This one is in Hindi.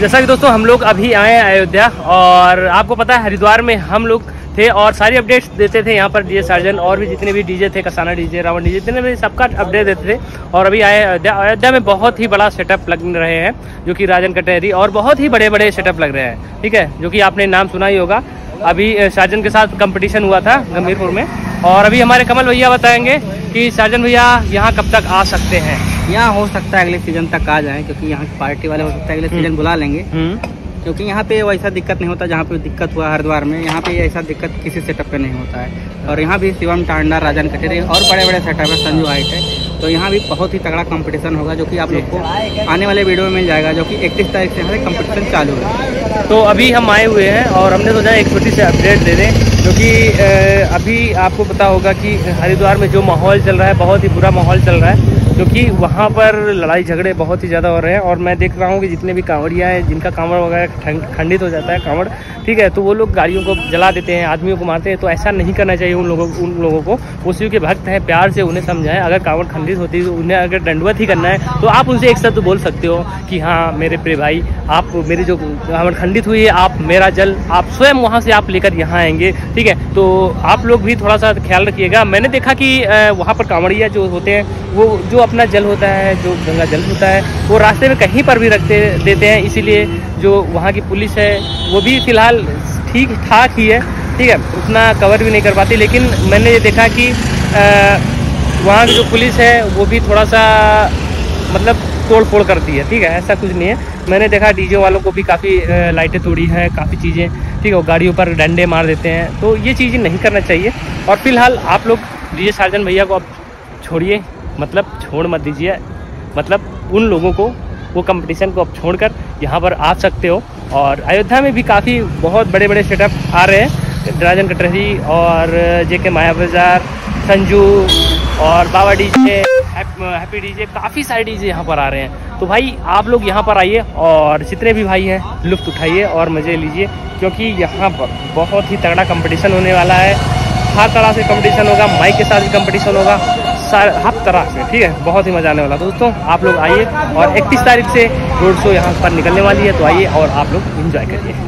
जैसा कि दोस्तों, हम लोग अभी आए हैं अयोध्या और आपको पता है, हरिद्वार में हम लोग थे और सारी अपडेट्स देते थे यहाँ पर डीजे सार्जन और भी जितने भी डीजे थे कसाना डीजे रावण डीजे जितने भी सबका अपडेट देते थे और अभी आए अयोध्या। अयोध्या में बहुत ही बड़ा सेटअप लग रहे हैं, जो कि राजन कटहरी और बहुत ही बड़े बड़े सेटअप लग रहे हैं, ठीक है? जो कि आपने नाम सुना ही होगा। अभी सार्जन के साथ कंपटीशन हुआ था, गंभीरपुर में और अभी हमारे कमल भैया बताएँगे कि सर्जन भैया यहाँ कब तक आ सकते हैं? यहाँ हो सकता है अगले सीज़न तक आ जाए क्योंकि यहाँ की पार्टी वाले हो सकता है अगले सीज़न बुला लेंगे। हम्म। क्योंकि यहाँ पे वैसा दिक्कत नहीं होता जहाँ पे दिक्कत हुआ हरिद्वार में यहाँ पे ऐसा दिक्कत किसी सेटअप पे नहीं होता है। और यहाँ भी शिवम टांडा राजन कटेरी और बड़े बड़े सेटअप है संजू हाइट है। तो यहाँ भी बहुत ही तगड़ा कंपटीशन होगा, जो कि आप लोग को आने वाले वीडियो में मिल जाएगा, जो कि इकतीस तारीख से से कंपटीशन चालू है। तो अभी हम आए हुए हैं और हमने सोचा एक छोटी से अपडेट दे दें क्योंकि अभी आपको पता होगा कि हरिद्वार में जो माहौल चल रहा है, बहुत ही बुरा माहौल चल रहा है। क्योंकि वहाँ पर लड़ाई झगड़े बहुत ही ज़्यादा हो रहे हैं और मैं देख रहा हूँ कि जितने भी कांवड़िया हैं, जिनका कांवड़ वगैरह खंडित हो जाता है, कांवड़, ठीक है तो वो लोग गाड़ियों को जला देते हैं, आदमियों को मारते हैं तो ऐसा नहीं करना चाहिए उन लोगों उन लोगों को। वो शिव के भक्त हैं, प्यार से उन्हें समझाएँ, अगर कांवड़ खंडित होती है तो उन्हें अगर दंडवत ही करना है तो आप उनसे एक शब्द बोल सकते हो कि हाँ मेरे प्रिय भाई, आप, मेरी जो कांवड़ खंडित हुई है, आप मेरा जल, आप स्वयं वहाँ से आप लेकर यहाँ आएँगे। ठीक है तो आप लोग भी थोड़ा सा ख्याल रखिएगा। मैंने देखा कि वहाँ पर कांवड़िया जो होते हैं, वो, जो अपना जल होता है, जो गंगा जल होता है, वो रास्ते में कहीं पर भी रखते, देते हैं। इसीलिए जो वहाँ की पुलिस है, वो भी फ़िलहाल ठीक ठाक ही है। ठीक है, उतना कवर भी नहीं कर पाती। लेकिन मैंने ये देखा कि वहाँ की जो पुलिस है, वो भी थोड़ा सा मतलब तोड़ फोड़ करती है। ठीक है, ऐसा कुछ नहीं है। मैंने देखा डीजे वालों को भी काफ़ी लाइटें तोड़ी हैं, काफ़ी चीज़ें। ठीक है गाड़ियों पर डंडे मार देते हैं। तो ये चीज़ें नहीं करना चाहिए। और फ़िलहाल आप लोग, डीजे सार्जन भैया को अब छोड़िए। मतलब छोड़ मत दीजिए। मतलब उन लोगों को, वो कंपटीशन को अब छोड़कर यहाँ पर आ सकते हो। और अयोध्या में भी काफ़ी बहुत बड़े बड़े सेटअप आ रहे हैं। राजन कटहरी और जे के माया बाज़ार संजू और बाबा डीजे हैप्पी डीजे काफ़ी सारे डीजे यहाँ पर आ रहे हैं। तो भाई, आप लोग यहाँ पर आइए और जितने भी भाई हैं लुफ्त उठाइए और मज़े लीजिए, क्योंकि यहाँ पर बहुत ही तगड़ा कंपटीशन होने वाला है। हर तरह से कंपटीशन होगा माइक के साथ भी कंपटीशन होगा। सार हर तरह से, ठीक है? बहुत ही मज़ा आने वाला दोस्तों। आप लोग आइए और 31 तारीख से रोड शो यहाँ पर निकलने वाली है तो आइए और आप लोग इंजॉय करिए।